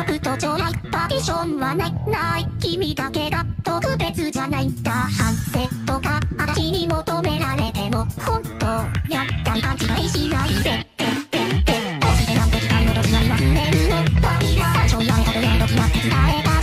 タブとちいパティションはない。ない君だけが特別じゃないんだ。反省とか。私に求められても本当やったり勘違いしない。でてってって星でなんて時間の時がいますね。るのパイがションやめたとね時は手伝えた